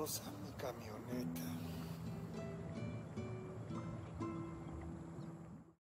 peligrosa mi camioneta.